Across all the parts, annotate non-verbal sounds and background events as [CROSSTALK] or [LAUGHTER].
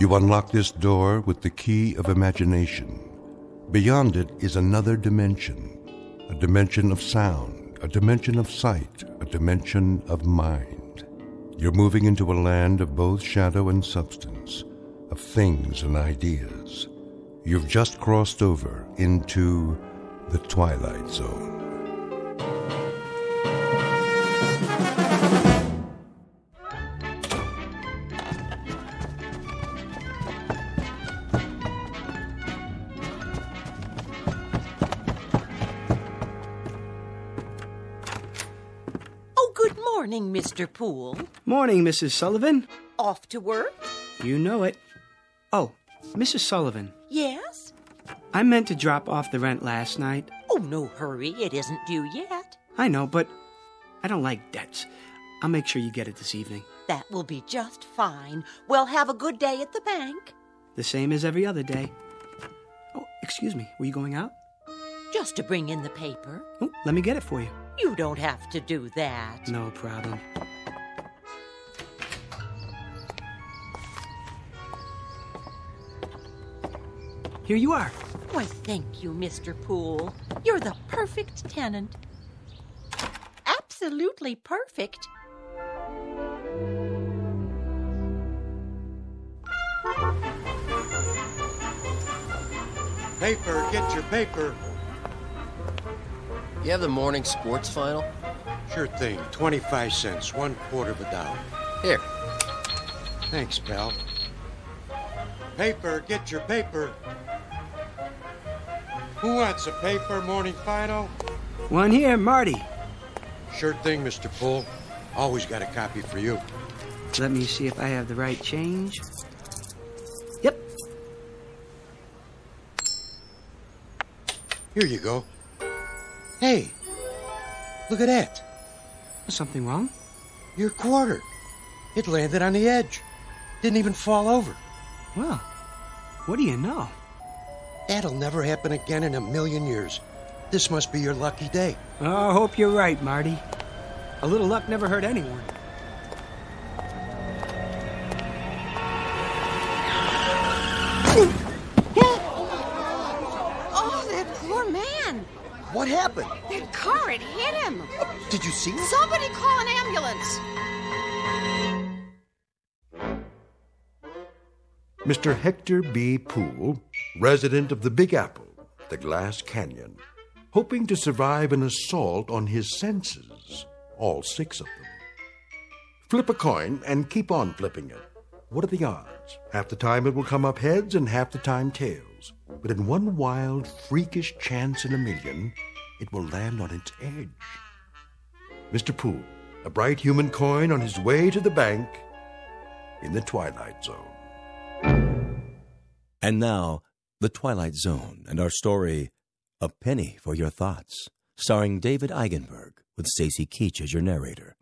You unlock this door with the key of imagination. Beyond it is another dimension a dimension of sound, a dimension of sight, a dimension of mind. You're moving into a land of both shadow and substance, of things and ideas. You've just crossed over into the Twilight Zone. Morning, Morning, Mrs. Sullivan. Off to work? You know it. Oh, Mrs. Sullivan, Yes? I meant to drop off the rent last night. Oh, no hurry. It isn't due yet. I know, but I don't like debts. I'll make sure you get it this evening. That will be just fine. Well, have a good day at the bank. The same as every other day. Oh, excuse me. Were you going out? Just to bring in the paper. Oh, let me get it for you. You don't have to do that. No problem. Here you are. Why, thank you, Mr. Poole. You're the perfect tenant. Absolutely perfect. Paper, get your paper. You have the morning sports final? Sure thing. 25 cents, one quarter of a dollar. Here. Thanks, pal. Paper, get your paper. Who wants a paper, morning final? One here, Marty. Sure thing, Mr. Poole. Always got a copy for you. Let me see if I have the right change. Yep. Here you go. Hey, look at that. Something wrong? Your quarter. It landed on the edge. Didn't even fall over. Well, what do you know? That'll never happen again in a million years. This must be your lucky day. Oh, I hope you're right, Marty. A little luck never hurt anyone. Oh, that poor man. What happened? That car had hit him. Did you see it? Somebody call an ambulance. Mr. Hector B. Poole, resident of the Big Apple, the Glass Canyon, hoping to survive an assault on his senses, all six of them. Flip a coin and keep on flipping it. What are the odds? Half the time it will come up heads and half the time tails. But in one wild, freakish chance in a million, it will land on its edge. Mr. Poole, a bright human coin on his way to the bank in the Twilight Zone. And now, The Twilight Zone and our story, A Penny for Your Thoughts, starring David Eigenberg with Stacy Keach as your narrator.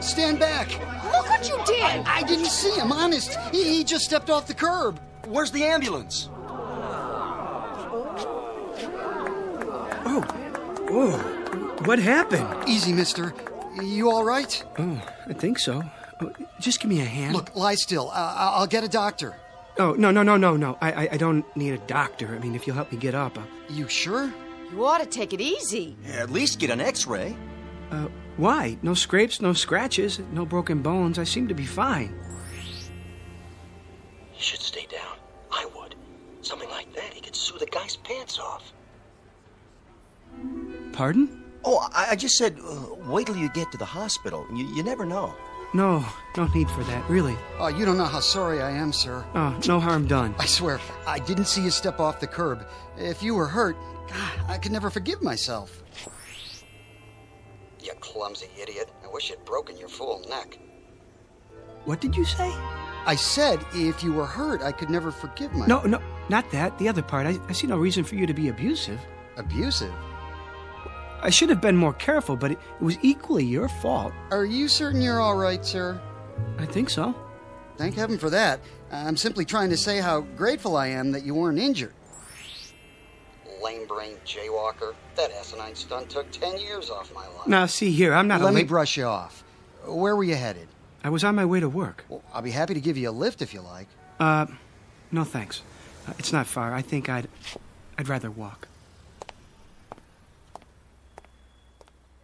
Stand back! Look what you did. I didn't see him, honest. He, he just stepped off the curb. Where's the ambulance? Oh, oh, what happened? Easy, mister. You all right? Oh, I think so. Oh, just give me a hand. Look, lie still. Uh, I'll get a doctor. Oh, no, no, no, no, no. I, I, I don't need a doctor. I mean, if you'll help me get up. Uh, You sure? You ought to take it easy. At least get an x-ray. uh, why? No scrapes, no scratches, no broken bones. I seem to be fine. He should stay down. I would. Something like that, he could sue the guy's pants off. Pardon? Oh, I, I just said, uh, wait till you get to the hospital. You, you never know. No, no need for that, really. Oh, you don't know how sorry I am, sir. Oh, no harm done. I swear, I didn't see you step off the curb. If you were hurt, God, I could never forgive myself. You clumsy idiot. I wish you'd broken your fool neck. What did you say? I said if you were hurt, I could never forgive myself. No, no, not that. The other part. I, I see no reason for you to be abusive. Abusive? I should have been more careful, but it, it was equally your fault. Are you certain you're all right, sir? I think so. Thank heaven for that. I'm simply trying to say how grateful I am that you weren't injured. Lame brained jaywalker. That asinine stunt took ten years off my life. Now, see here, I'm not Let a me lame- brush you off. Where were you headed? I was on my way to work. Well, I'll be happy to give you a lift if you like. Uh, no thanks. Uh, it's not far. I think I'd. I'd rather walk.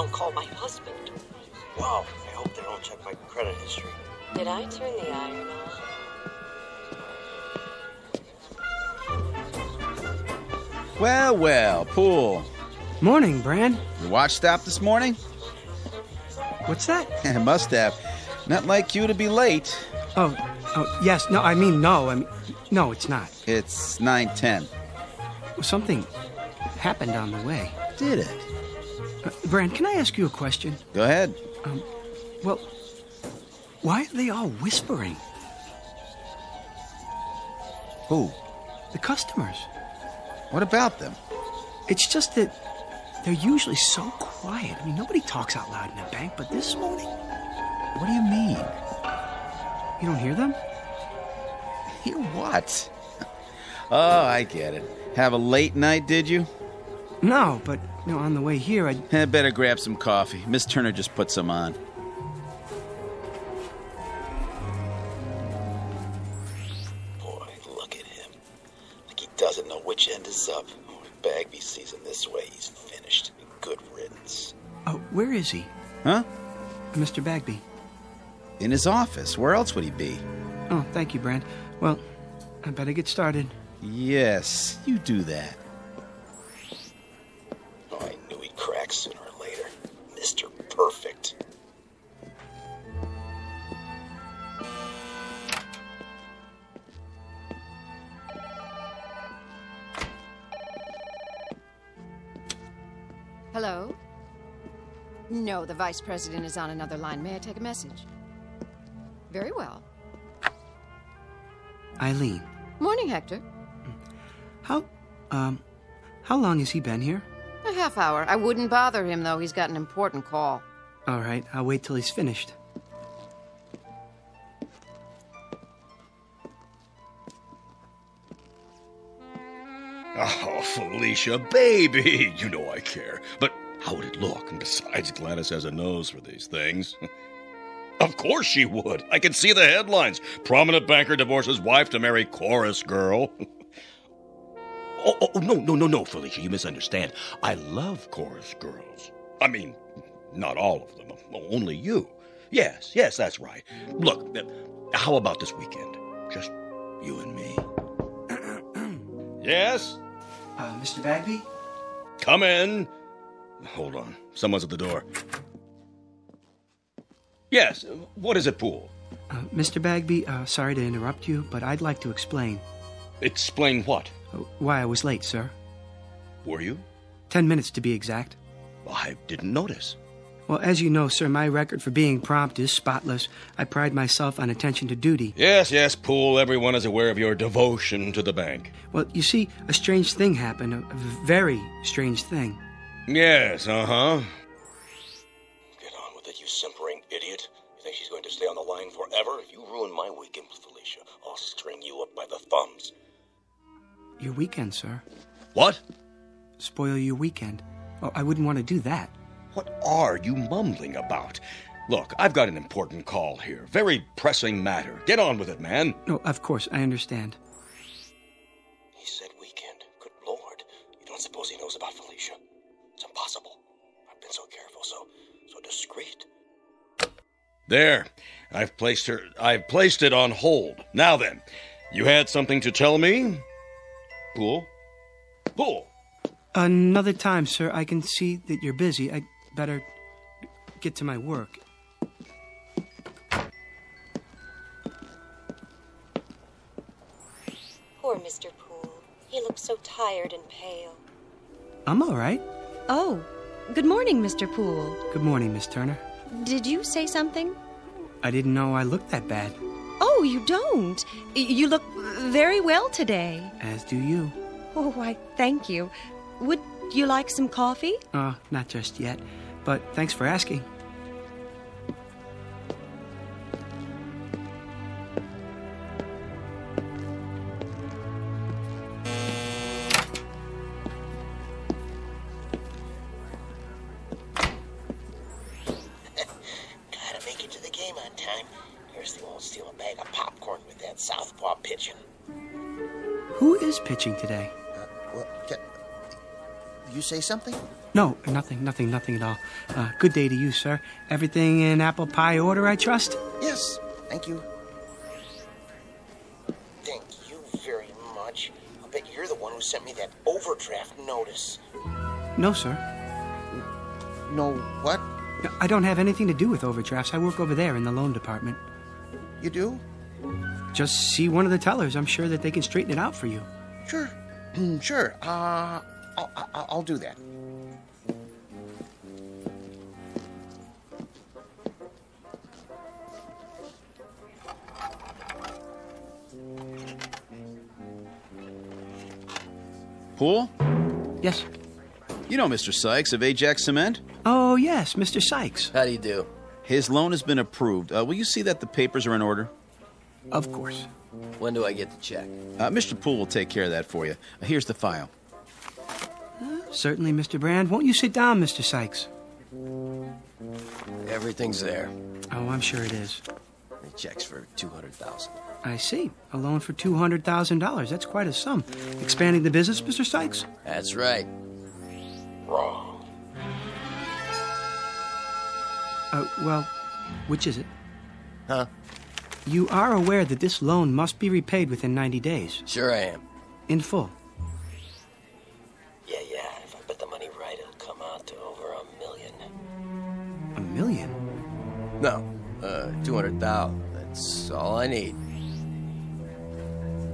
don't call my husband. Wow, I hope they don't check my credit history. Did I turn the iron on? Well, well, Poole. Morning, Brand. Your watch stopped this morning? What's that? [LAUGHS] Must have. Not like you to be late. Oh, oh, yes. No, I mean no. I mean, no, it's not. It's 9:10. Something happened on the way. Did it? Uh, Brand, can I ask you a question? Go ahead. Um, well, why are they all whispering? Who? The customers. What about them? It's just that they're usually so quiet. I mean, nobody talks out loud in a bank, but this morning. What do you mean? You don't hear them? Hear what? [LAUGHS] Oh, I get it. Have a late night, did you? No, but you know, on the way here, I. I eh, better grab some coffee. Miss Turner just put some on. Boy, look at him. Like he doesn't know which end is up. Oh, if Bagby sees him this way, he's finished. Good riddance. Oh, where is he? Huh? Mr. Bagby. In his office. Where else would he be? Oh, thank you, Brand. Well, I better get started. Yes, you do that. Hello? No, the vice president is on another line. May I take a message? Very well. Eileen. Morning, Hector. How, um, how long has he been here? A half hour. I wouldn't bother him, though. He's got an important call. All right, I'll wait till he's finished. Felicia, baby! [LAUGHS] You know I care. But how would it look? And besides, Gladys has a nose for these things. [LAUGHS] of course she would. I can see the headlines. Prominent banker divorces wife to marry chorus girl. [LAUGHS] oh, oh, no, no, no, no, Felicia, you misunderstand. I love chorus girls. I mean, not all of them, only you. Yes, yes, that's right. Look, how about this weekend? Just you and me. [CLEARS THROAT] yes? Uh, Mr. Bagby? Come in. Hold on. Someone's at the door. Yes, what is it, Poole? Uh, Mr. Bagby, uh, sorry to interrupt you, but I'd like to explain. Explain what? Uh, why I was late, sir. Were you? Ten minutes to be exact. I didn't notice. Well, as you know, sir, my record for being prompt is spotless. I pride myself on attention to duty. Yes, yes, Poole. Everyone is aware of your devotion to the bank. Well, you see, a strange thing happened. A, a very strange thing. Yes, uh huh. Get on with it, you simpering idiot. You think she's going to stay on the line forever? If you ruin my weekend with Felicia, I'll string you up by the thumbs. Your weekend, sir. What? Spoil your weekend. Oh, I wouldn't want to do that. What are you mumbling about? Look, I've got an important call here. Very pressing matter. Get on with it, man. No, of course, I understand. He said weekend. Good lord. You don't suppose he knows about Felicia? It's impossible. I've been so careful, so so discreet. There. I've placed her I've placed it on hold. Now then, you had something to tell me? Poole? Poole. Another time, sir. I can see that you're busy. I better get to my work. Poor Mr. Poole. He looks so tired and pale. I'm all right. Oh, Good morning, Mr. Poole. Good morning, Miss Turner. Did you say something? I didn't know I looked that bad, Oh, you don't. You look very well today. as do you. Oh, why, thank you. Would you like some coffee? Uh, not just yet, but thanks for asking. Say something? No, nothing, nothing, nothing at all. Uh, good day to you, sir. Everything in apple pie order, I trust? Yes, thank you. Thank you very much. I'll bet you're the one who sent me that overdraft notice. No, sir. No, what? No, I don't have anything to do with overdrafts. I work over there in the loan department. You do? Just see one of the tellers. I'm sure that they can straighten it out for you. Sure. [CLEARS THROAT] sure. Uh, I'll, I'll, I'll do that. Pool? Yes. You know Mr. Sykes of Ajax Cement? Oh, yes, Mr. Sykes. How do you do? His loan has been approved. Uh, will you see that the papers are in order? Of course. When do I get the check? Uh, Mr. Poole will take care of that for you. Uh, here's the file. Certainly, Mr. Brand. Won't you sit down, Mr. Sykes? Everything's there. Oh, I'm sure it is. The check's for two hundred thousand. I see. A loan for $200,000. That's quite a sum. Expanding the business, Mr. Sykes? That's right. Wrong. Uh, well, which is it? Huh? You are aware that this loan must be repaid within 90 days. Sure I am. In full. No, uh, two hundred thousand. That's all I need.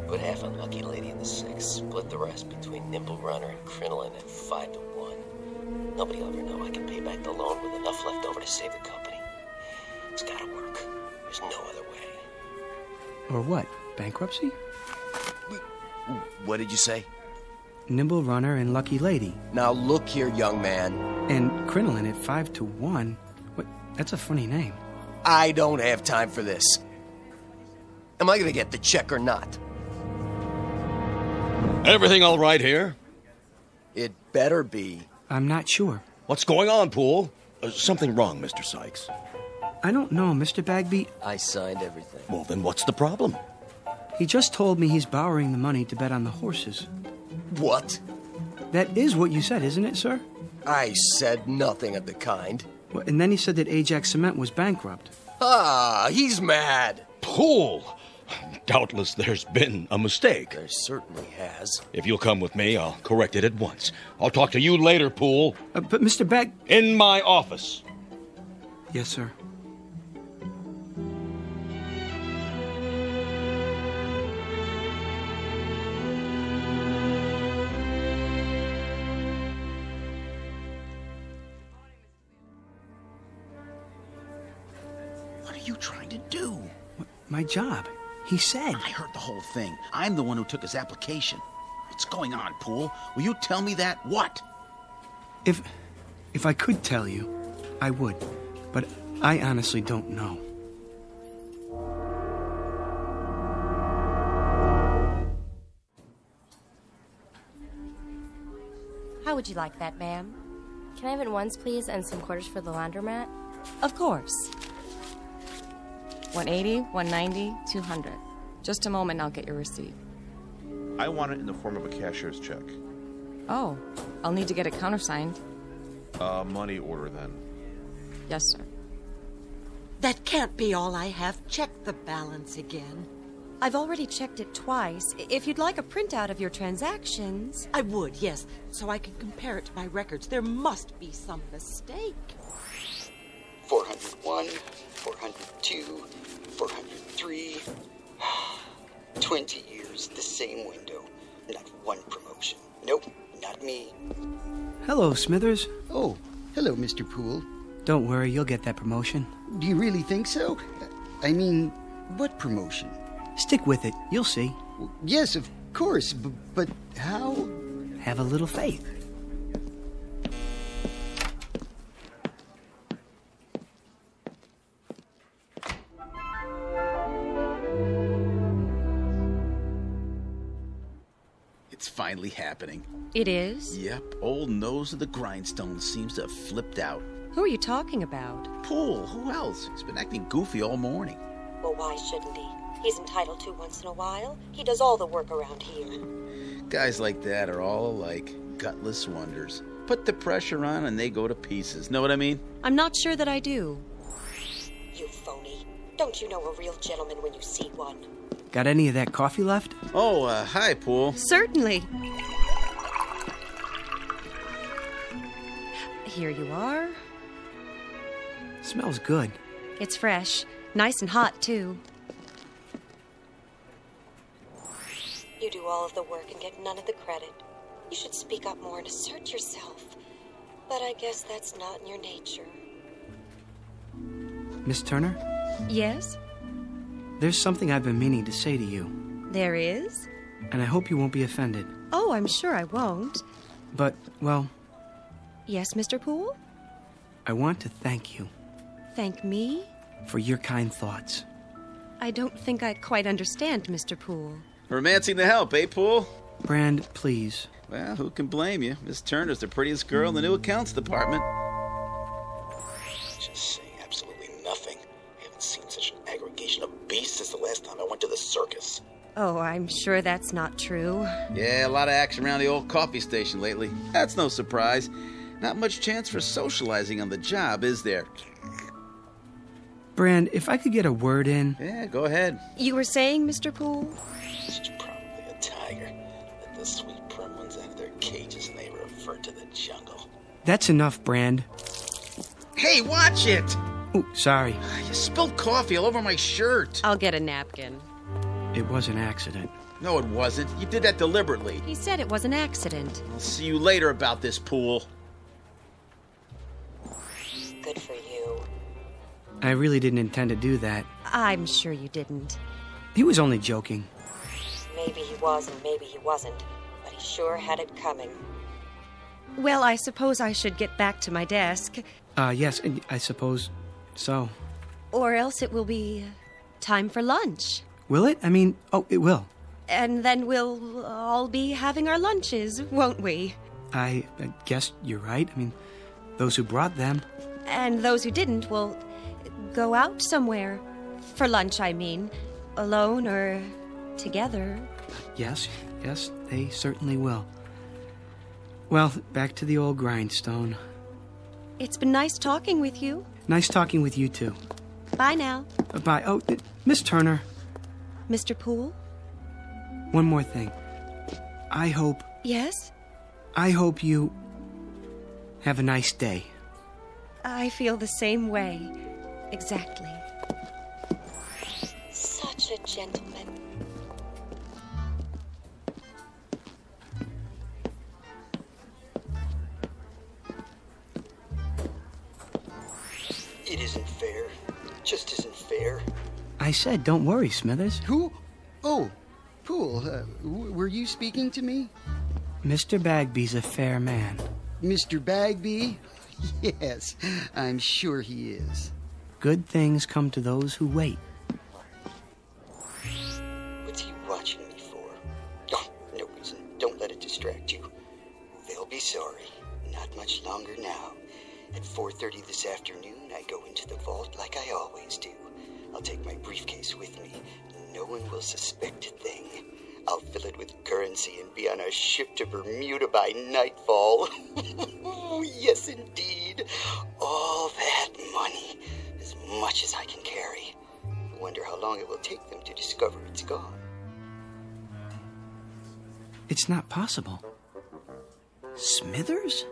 Put half on Lucky Lady in the six. Split the rest between Nimble Runner and Crinoline at five to one. Nobody will ever know I can pay back the loan with enough left over to save the company. It's gotta work. There's no other way. Or what? Bankruptcy? What did you say? Nimble Runner and Lucky Lady. Now look here, young man. And Crinoline at 5 to 1. What? That's a funny name. I don't have time for this. Am I gonna get the check or not? Everything all right here? It better be. I'm not sure. What's going on, Poole? Uh, something wrong, Mr. Sykes. I don't know, Mr. Bagby. I signed everything. Well, then what's the problem? He just told me he's borrowing the money to bet on the horses. What? That is what you said, isn't it, sir? I said nothing of the kind. Well, and then he said that Ajax Cement was bankrupt. Ah, he's mad. Poole! Doubtless there's been a mistake. There certainly has. If you'll come with me, I'll correct it at once. I'll talk to you later, Poole. Uh, but, Mr. Beck. In my office. Yes, sir. You trying to do? My job. He said. I heard the whole thing. I'm the one who took his application. What's going on, Poole? Will you tell me that? What? If if I could tell you, I would. But I honestly don't know. How would you like that, ma'am? Can I have it once, please, and some quarters for the laundromat? Of course. 180, 190, 200. Just a moment, I'll get your receipt. I want it in the form of a cashier's check. Oh, I'll need to get it countersigned. A money order, then. Yes, sir. That can't be all I have. Check the balance again. I've already checked it twice. If you'd like a printout of your transactions. I would, yes, so I can compare it to my records. There must be some mistake. 401, 402, 403. [SIGHS] 20 years, the same window. Not one promotion. Nope, not me. Hello, Smithers. Oh, Hello, Mr. Poole. Don't worry, you'll get that promotion. Do you really think so? I mean, what promotion? Stick with it. You'll see. Yes, of course, b- but how? Have a little faith. Happening. It is? Yep, old nose of the grindstone seems to have flipped out. Who are you talking about? Poole, who else? He's been acting goofy all morning. Well, why shouldn't he? He's entitled to once in a while. He does all the work around here. Guys like that are all alike, gutless wonders. Put the pressure on and they go to pieces. Know what I mean? I'm not sure that I do. You phony. Don't you know a real gentleman when you see one? Got any of that coffee left? Oh, uh, hi, Poole. Certainly. Here you are. Smells good. It's fresh. Nice and hot, too. You do all of the work and get none of the credit. You should speak up more and assert yourself. But I guess that's not in your nature. Miss Turner, Yes? there's something I've been meaning to say to you, There is? and I hope you won't be offended. Oh, I'm sure I won't. But, well, Yes, Mr. Poole? I want to thank you Thank me? for your kind thoughts. I don't think I quite understand, Mr. Poole. Romancing the help, eh, Poole? Brand, please. Well, who can blame you? Miss Turner's the prettiest girl in the new accounts department. Just saying absolutely nothing. I haven't seen such an aggregation of beasts since the last time I went to the circus. Oh, I'm sure that's not true. Yeah, a lot of action around the old coffee station lately. That's no surprise. Not much chance for socializing on the job, is there? Brand, if I could get a word in. Yeah, go ahead. You were saying, Mr. Poole? She's probably a tiger. Let the sweet prim ones have their cages and they revert to the jungle. That's enough, Brand. Hey, watch it! Oh, sorry. You spilled coffee all over my shirt. I'll get a napkin. It was an accident. No, it wasn't. You did that deliberately. He said it was an accident. I'll see you later about this Poole. Good for you. I really didn't intend to do that. I'm sure you didn't. He was only joking. Maybe he was and maybe he wasn't, but he sure had it coming. Well, I suppose I should get back to my desk, Uh, yes, and I suppose so. or else it will be time for lunch. Will it? I mean, oh, it will. And then we'll all be having our lunches, won't we? I, I guess you're right. I mean, those who brought them. And those who didn't will go out somewhere. For lunch, I mean. Alone or together. Yes, yes, they certainly will. Well, back to the old grindstone. It's been nice talking with you. Nice talking with you, too. Bye now. Uh, bye. Oh, uh, Miss Turner, Mr. Poole? one more thing. I hope, Yes? I hope you have a nice day. I feel the same way. Exactly. Such a gentleman. It isn't fair. Just isn't fair. I said, don't worry, Smithers. Who? Oh, Poole, uh, w- were you speaking to me? Mr. Bagby's a fair man. Mr. Bagby? [LAUGHS] Yes, I'm sure he is. Good things come to those who wait. What's he watching me for? Oh, no reason. Don't let it distract you. They'll be sorry. Not much longer now. At 4.30 this afternoon, I go into the vault like I always do. I'll take my briefcase with me. No one will suspect a thing. I'll fill it with currency and be on a ship to Bermuda by nightfall. [LAUGHS] it will take them to discover it's gone. It's not possible. Smithers?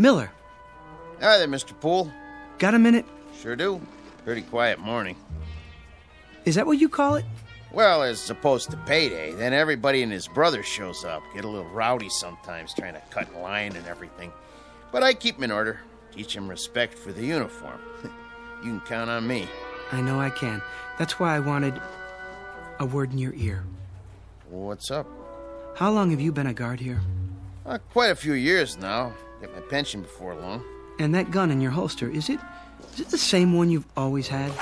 Miller, Hi there, Mr. Poole. got a minute? Sure do. Pretty quiet morning. Is that what you call it? Well, as opposed to payday, then everybody and his brother shows up. Get a little rowdy sometimes, trying to cut in line and everything. But I keep 'em in order. Teach 'em respect for the uniform. [LAUGHS] you can count on me. I know I can. That's why I wanted a word in your ear. What's up? How long have you been a guard here? Uh, quite a few years now. Get my pension before long. And that gun in your holster, is it is it the same one you've always had?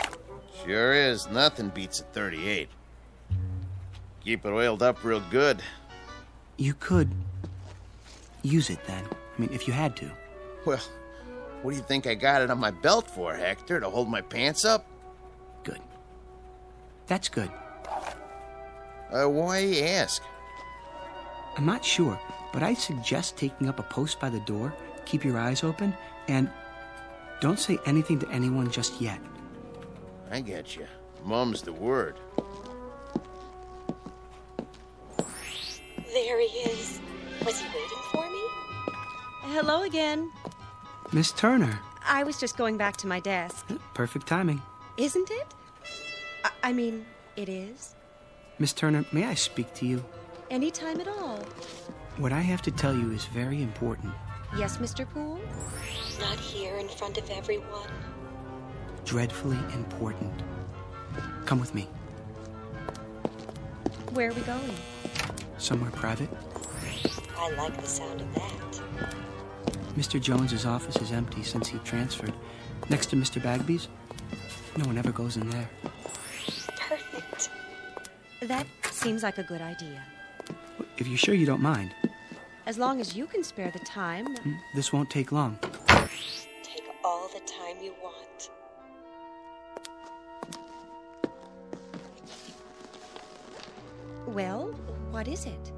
Sure is. Nothing beats a 38. Keep it oiled up real good. You could use it then. I mean, if you had to. Well, what do you think I got it on my belt for, Hector? To hold my pants up? Good. That's good. Uh, why ask? I'm not sure, but I suggest taking up a post by the door, keep your eyes open, and don't say anything to anyone just yet. I get you. Mum's the word. There he is. Was he waiting for me? Hello again. Miss Turner, I was just going back to my desk. perfect timing. Isn't it? I, I mean, it is. Miss Turner, may I speak to you? Any time at all. What I have to tell you is very important. Yes, Mr. Poole? Not here in front of everyone. Dreadfully important. Come with me. Where are we going? Somewhere private. I like the sound of that. Mr. Jones's office is empty since he transferred. Next to Mr. Bagby's, no one ever goes in there. Perfect. That seems like a good idea. If you're sure you don't mind, As long as you can spare the time. Mm, this won't take long. Take all the time you want. Well, what is it?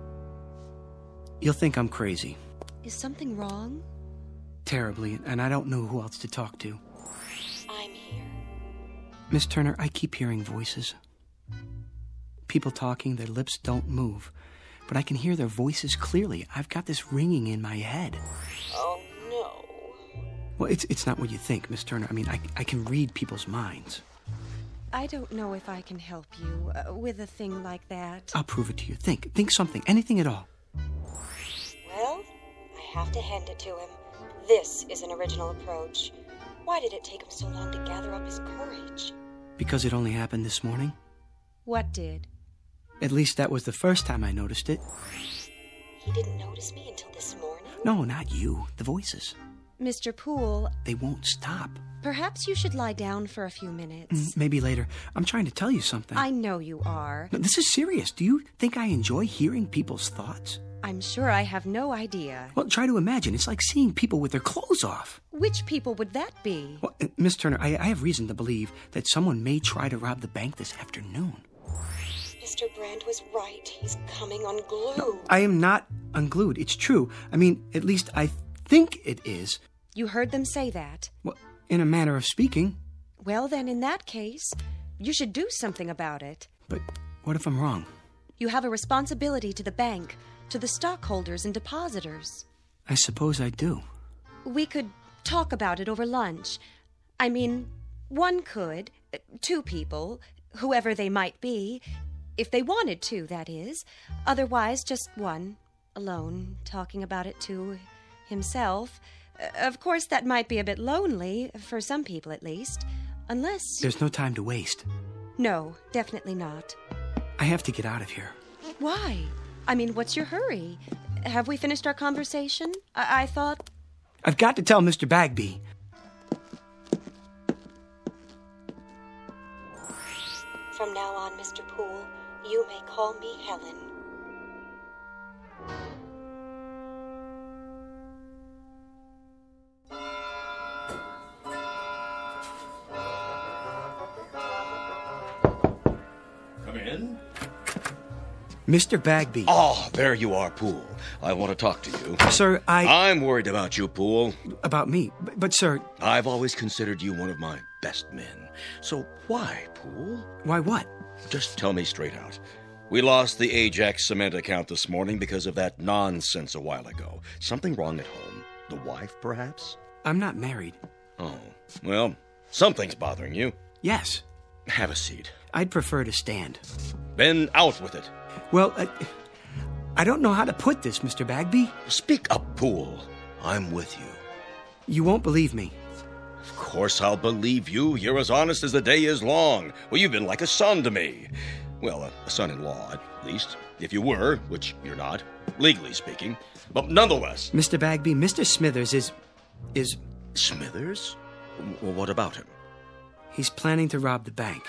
You'll think I'm crazy. Is something wrong? Terribly, and I don't know who else to talk to. I'm here. Miss Turner, I keep hearing voices. People talking, their lips don't move. But I can hear their voices clearly. I've got this ringing in my head. Oh no. Well, it's, it's not what you think, Miss Turner. I mean, I, I can read people's minds. I don't know if I can help you uh, with a thing like that. I'll prove it to you. Think. Think something. Anything at all. Well, I have to hand it to him. This is an original approach. Why did it take him so long to gather up his courage? Because it only happened this morning. What did? At least that was the first time I noticed it. He didn't notice me until this morning. No, not you. The voices. Mr. Poole, They won't stop. perhaps you should lie down for a few minutes. Mm, Maybe later. I'm trying to tell you something. I know you are. No, this is serious. Do you think I enjoy hearing people's thoughts? I'm sure I have no idea. Well, try to imagine. It's like seeing people with their clothes off. Which people would that be? Well, uh, Miss Turner, I, I have reason to believe that someone may try to rob the bank this afternoon. Mr. Brand was right. He's coming unglued. I am not unglued. It's true. I mean, at least I think it is. You heard them say that. Well, in a manner of speaking. Well, then, in that case, you should do something about it. But what if I'm wrong? You have a responsibility to the bank, to the stockholders and depositors. I suppose I do. We could talk about it over lunch. I mean, one could, uh, two people, whoever they might be, if they wanted to, that is. Otherwise, just one, alone, talking about it to himself. Uh, Of course, that might be a bit lonely, for some people at least. Unless. There's no time to waste. No, definitely not. I have to get out of here. Why? I mean, what's your hurry? Have we finished our conversation? I, I thought. I've got to tell Mr. Bagby. From now on, Mr. Poole, you may call me Helen. Come in. Mr. Bagby. Oh, there you are, Poole. I want to talk to you. Sir, I. I'm worried about you, Poole. About me. But, but, sir. I've always considered you one of my best men. So why, Poole? Why what? Just tell me straight out. We lost the Ajax cement account this morning because of that nonsense a while ago. Something wrong at home? The wife, perhaps? I'm not married. Oh, well, something's bothering you. Yes. Have a seat. I'd prefer to stand. Then out with it. Well, uh, I don't know how to put this, Mr. Bagby. Speak up, Poole. I'm with you. You won't believe me. Of course I'll believe you. You're as honest as the day is long. Well, you've been like a son to me. Well, a, a son in law, at least. If you were, which you're not, legally speaking. But nonetheless. Mr. Bagby, Mr. Smithers is. is. Smithers? Well, what about him? He's planning to rob the bank.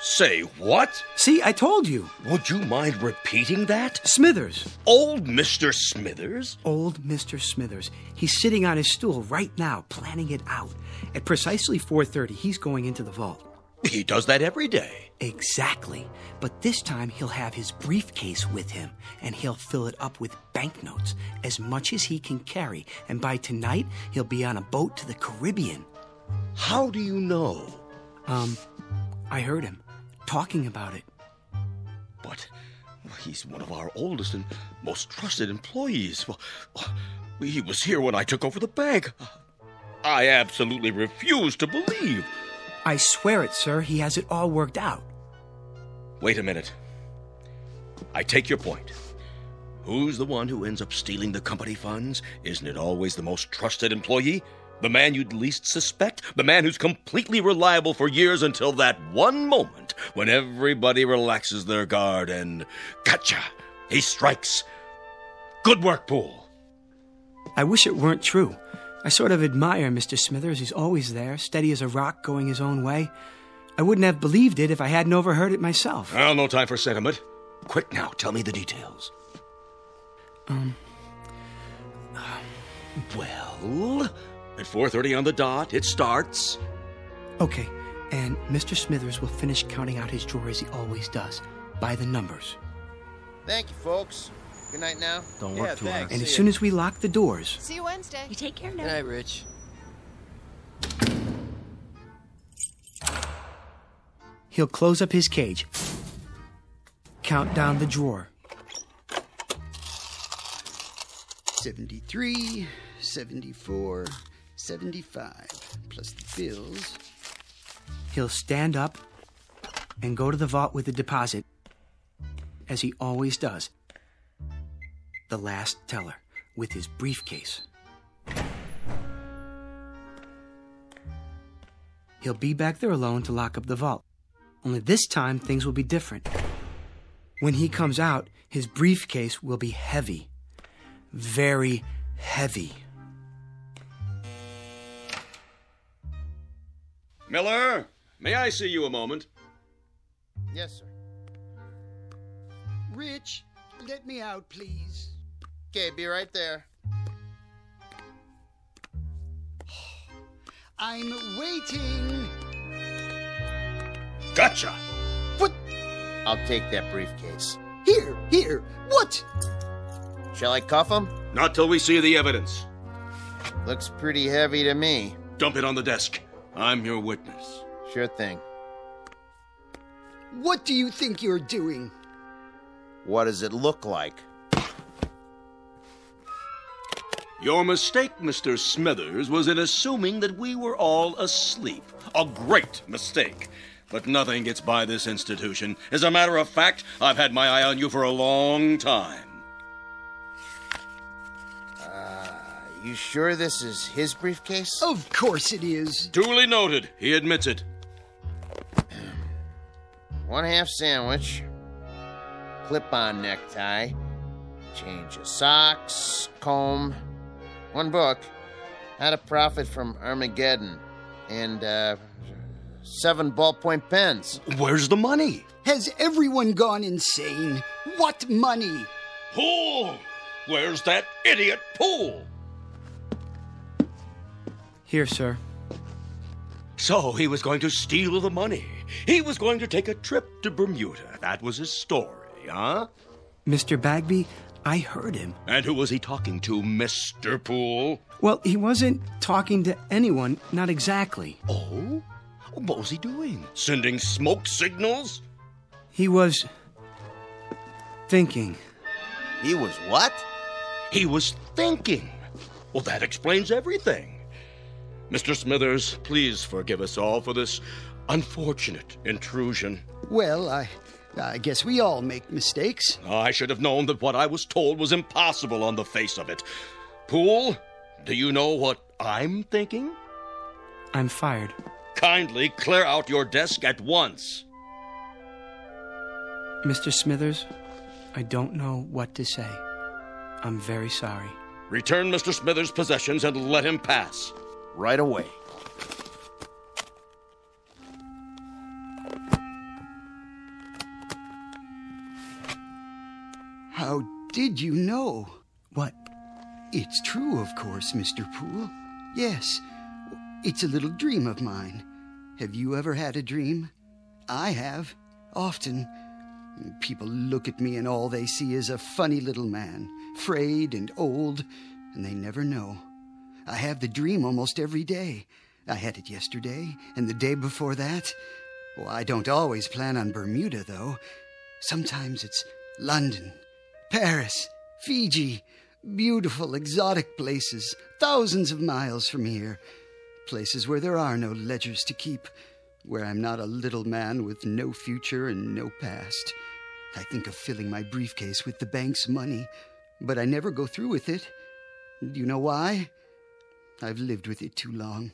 Say what? See, I told you. Would you mind repeating that? Smithers. Old Mr. Smithers? Old Mr. Smithers. He's sitting on his stool right now, planning it out. At precisely 4:30, he's going into the vault. He does that every day. Exactly. But this time he'll have his briefcase with him and he'll fill it up with banknotes, as much as he can carry. And by tonight, he'll be on a boat to the Caribbean. How do you know? Um, I heard him talking about it. But he's one of our oldest and most trusted employees. Well, he was here when I took over the bank. I absolutely refuse to believe. I swear it, sir. He has it all worked out. Wait a minute. I take your point. Who's the one who ends up stealing the company funds? Isn't it always the most trusted employee? The man you'd least suspect? The man who's completely reliable for years until that one moment when everybody relaxes their guard and. Gotcha! He strikes. Good work, Poole. I wish it weren't true. I sort of admire Mr. Smithers. He's always there, steady as a rock, going his own way. I wouldn't have believed it if I hadn't overheard it myself. Well, no time for sentiment. Quick now, tell me the details. Um. Well, at 4:30 on the dot, it starts. Okay, and Mr. Smithers will finish counting out his drawer as he always does, by the numbers. Thank you, folks. Good night now. Don't yeah, work too thanks. And as See soon as we lock the doors, See you Wednesday. You take care now. Good night, Rich. he'll close up his cage, count down the drawer. 73, 74, 75, plus the bills. He'll stand up and go to the vault with the deposit, as he always does. The last teller with his briefcase. He'll be back there alone to lock up the vault. Only this time things will be different. When he comes out, his briefcase will be heavy. Very heavy. Miller, may I see you a moment? Yes, sir. Rich, let me out, please. Okay, be right there. [SIGHS] I'm waiting. Gotcha! What? I'll take that briefcase. Here, here. What? Shall I cuff him? Not till we see the evidence. Looks pretty heavy to me. Dump it on the desk. I'm your witness. Sure thing. What do you think you're doing? What does it look like? Your mistake, Mr. Smithers, was in assuming that we were all asleep. A great mistake. But nothing gets by this institution. As a matter of fact, I've had my eye on you for a long time. You sure this is his briefcase? Of course it is. Duly noted. He admits it. One half sandwich, clip on necktie, change of socks, comb, one book, How to Profit from Armageddon, and uh, seven ballpoint pens. Where's the money? Has everyone gone insane? What money? Poole! Where's that idiot Poole? Here, sir. So he was going to steal the money. He was going to take a trip to Bermuda. That was his story, huh? Mr. Bagby, I heard him. And who was he talking to, Mr. Poole? Well, he wasn't talking to anyone, not exactly. Oh? What was he doing? Sending smoke signals? He was. thinking. He was what? He was thinking. Well, that explains everything. Mr. Smithers, please forgive us all for this unfortunate intrusion. Well, I. I guess we all make mistakes. I should have known that what I was told was impossible on the face of it. Poole, do you know what I'm thinking? I'm fired. Kindly clear out your desk at once. Mr. Smithers, I don't know what to say. I'm very sorry. Return Mr. Smithers' possessions and let him pass. Right away. How did you know? What? It's true, of course, Mr. Poole. Yes, it's a little dream of mine. Have you ever had a dream? I have. Often. People look at me and all they see is a funny little man, frayed and old, and they never know. I have the dream almost every day. I had it yesterday and the day before that. I don't always plan on Bermuda, though. Sometimes it's London, Paris, Fiji, beautiful, exotic places, thousands of miles from here. Places where there are no ledgers to keep, where I'm not a little man with no future and no past. I think of filling my briefcase with the bank's money, but I never go through with it. Do you know why? I've lived with it too long.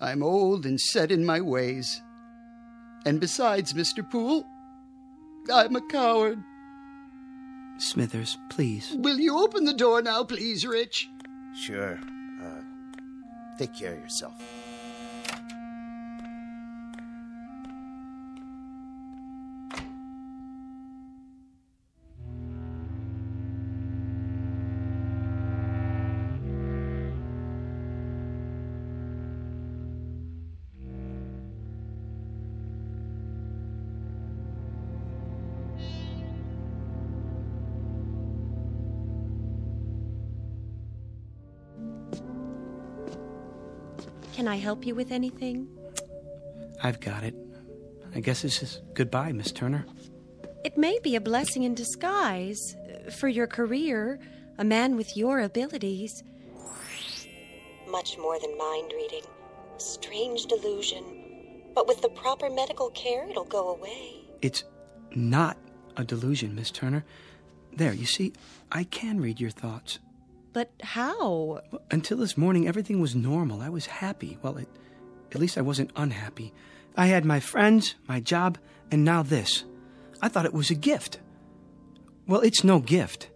I'm old and set in my ways. And besides, Mr. Poole, I'm a coward. Smithers, please. Will you open the door now, please, Rich? Sure. Uh, take care of yourself. Help you with anything? I've got it. I guess this is goodbye, Miss Turner. It may be a blessing in disguise uh, for your career, a man with your abilities. Much more than mind reading. Strange delusion. But with the proper medical care, it'll go away. It's not a delusion, Miss Turner. There, you see, I can read your thoughts. But how? Until this morning, everything was normal. I was happy. Well, it, at least I wasn't unhappy. I had my friends, my job, and now this. I thought it was a gift. Well, it's no gift.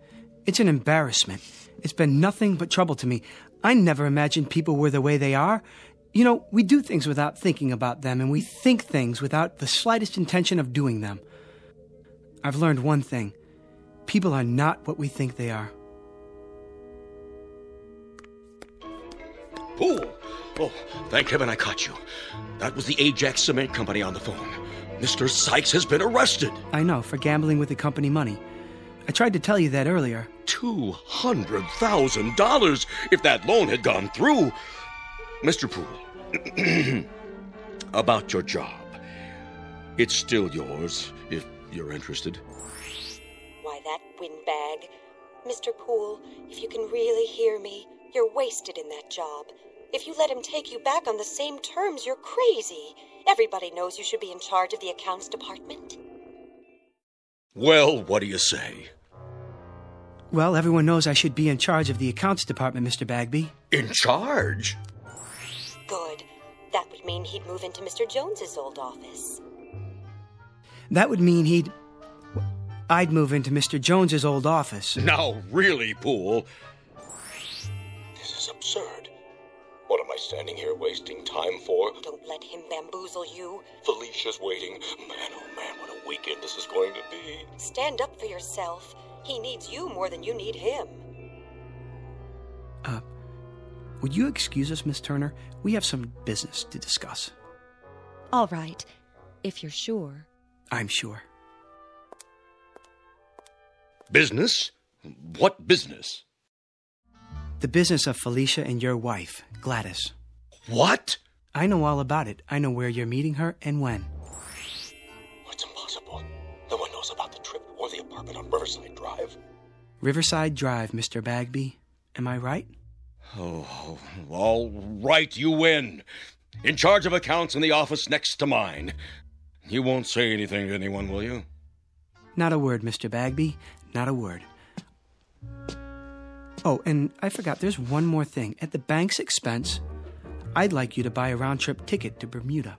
It's an embarrassment. It's been nothing but trouble to me. I never imagined people were the way they are. You know, we do things without thinking about them, and we think things without the slightest intention of doing them. I've learned one thing people are not what we think they are. Poole! Oh, thank heaven I caught you. That was the Ajax Cement Company on the phone. Mr. Sykes has been arrested. I know, for gambling with the company money. I tried to tell you that earlier. $200,000 if that loan had gone through. Mr. Poole, [CLEARS THROAT] about your job. It's still yours if you're interested. Why, that windbag. Mr. Poole, if you can really hear me, you're wasted in that job. If you let him take you back on the same terms, you're crazy. Everybody knows you should be in charge of the accounts department. Well, what do you say? Well, everyone knows I should be in charge of the accounts department, Mr. Bagby. In charge? Good. That would mean he'd move into Mr. Jones's old office. That would mean he'd. I'd move into Mr. Jones's old office. Now, really, Poole. This is absurd. What am I standing here wasting time for? Don't let him bamboozle you. Felicia's waiting. Man, oh man, what a weekend this is going to be. Stand up for yourself. He needs you more than you need him. Uh, would you excuse us, Miss Turner? We have some business to discuss. All right, if you're sure. I'm sure. Business? What business? The business of Felicia and your wife, Gladys. What? I know all about it. I know where you're meeting her and when. It's impossible. No one knows about the trip or the apartment on Riverside Drive. Riverside Drive, Mr. Bagby. Am I right? Oh, all right, you win. In charge of accounts in the office next to mine. You won't say anything to anyone, will you? Not a word, Mr. Bagby. Not a word. Oh, and I forgot, there's one more thing. At the bank's expense, I'd like you to buy a round trip ticket to Bermuda.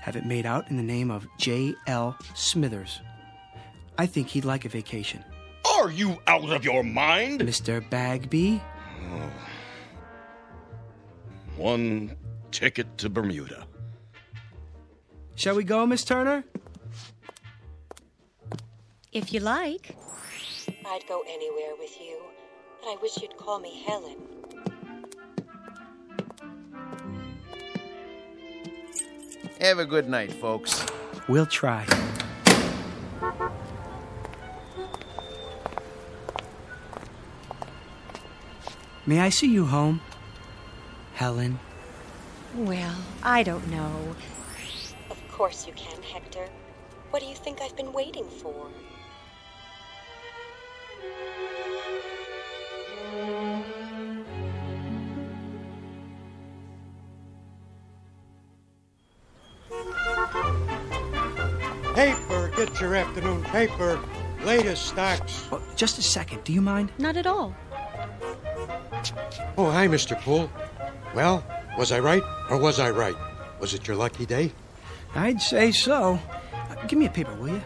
Have it made out in the name of J.L. Smithers. I think he'd like a vacation. Are you out of your mind? Mr. Bagby? Oh. One ticket to Bermuda. Shall we go, Miss Turner? If you like. I'd go anywhere with you, but I wish you'd call me Helen. Have a good night, folks. We'll try. May I see you home, Helen? Well, I don't know. Of course you can, Hector. What do you think I've been waiting for? Paper, get your afternoon paper. Latest stocks. Oh, just a second. Do you mind? Not at all. Oh, hi, Mr. Poole. Well, was I right or was I right? Was it your lucky day? I'd say so. Uh, give me a paper, will you?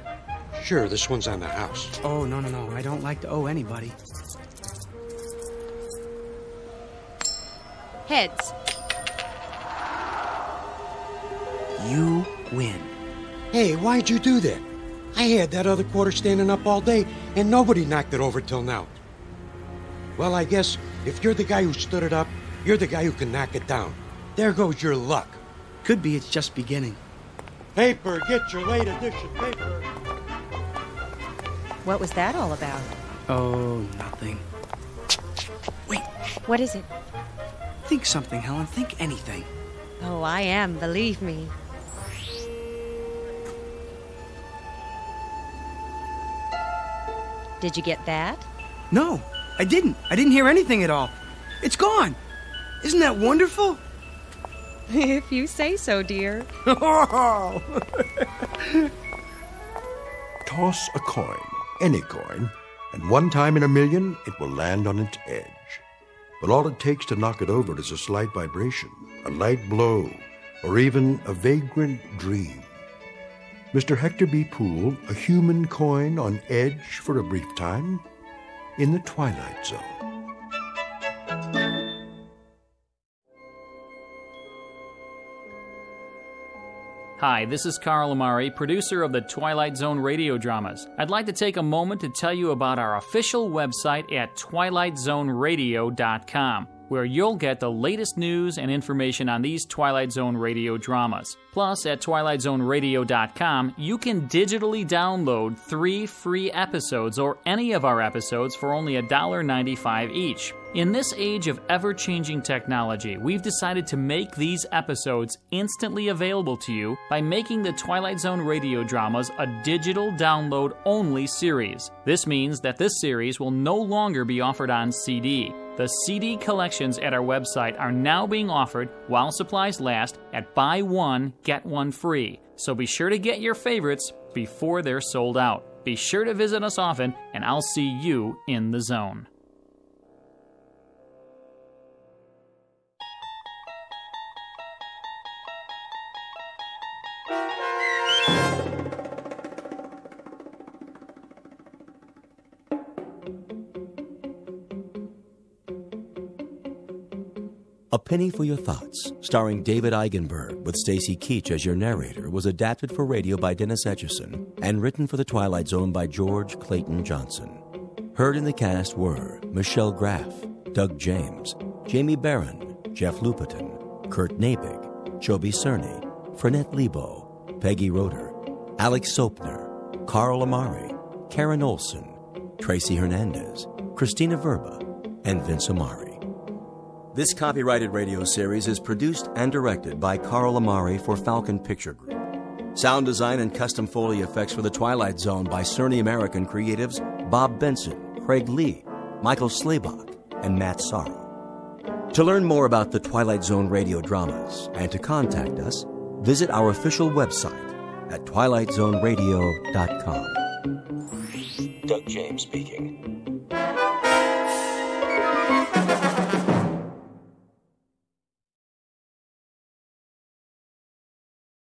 Sure, this one's on the house. Oh, no, no, no. I don't like to owe anybody. Heads. You win. Hey, why'd you do that? I had that other quarter standing up all day, and nobody knocked it over till now. Well, I guess if you're the guy who stood it up, you're the guy who can knock it down. There goes your luck. Could be it's just beginning. Paper, get your late edition paper. What was that all about? Oh, nothing. Wait. What is it? Think something, Helen. Think anything. Oh, I am, believe me. Did you get that? No, I didn't. I didn't hear anything at all. It's gone. Isn't that wonderful? [LAUGHS] if you say so, dear. [LAUGHS] Toss a coin, any coin, and one time in a million it will land on its edge. But all it takes to knock it over is a slight vibration, a light blow, or even a vagrant dream. Mr. Hector B. Poole, a human coin on edge for a brief time, in the Twilight Zone. Hi, this is Carl Amari, producer of the Twilight Zone radio dramas. I'd like to take a moment to tell you about our official website at twilightzoneradio.com where you'll get the latest news and information on these Twilight Zone radio dramas. Plus, at twilightzoneradio.com, you can digitally download three free episodes or any of our episodes for only $1.95 each. In this age of ever changing technology, we've decided to make these episodes instantly available to you by making the Twilight Zone radio dramas a digital download only series. This means that this series will no longer be offered on CD. The CD collections at our website are now being offered while supplies last at buy one, get one free. So be sure to get your favorites before they're sold out. Be sure to visit us often, and I'll see you in the zone. A Penny for Your Thoughts, starring David Eigenberg with Stacy Keach as your narrator, was adapted for radio by Dennis Etchison and written for The Twilight Zone by George Clayton Johnson. Heard in the cast were Michelle Graff, Doug James, Jamie Barron, Jeff Lupetin, Kurt Naebig, Joby Cerny, Fernette Lebo, Peggy Roeder, Alex Sopner, Carl Amari, Karen Olson, Tracy Hernandez, Christina Verba, and Vince Amari. This copyrighted radio series is produced and directed by Carl Amari for Falcon Picture Group. Sound design and custom Foley effects for The Twilight Zone by Cerny American creatives Bob Benson, Craig Lee, Michael Slaybach, and Matt Sorrow. To learn more about the Twilight Zone radio dramas and to contact us, visit our official website at twilightzoneradio.com. Doug James speaking.